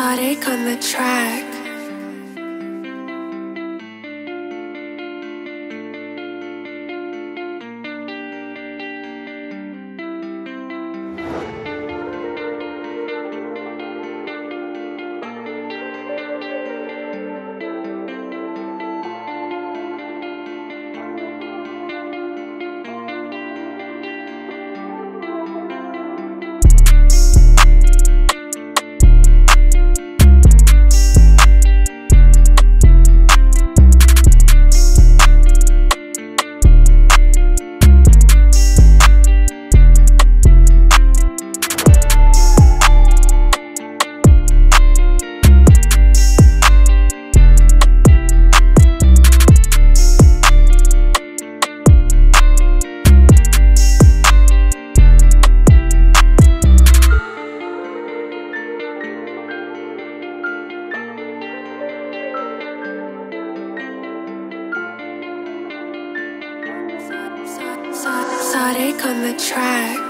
Sonic on the track. Sonic on the track.